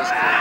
Honestly.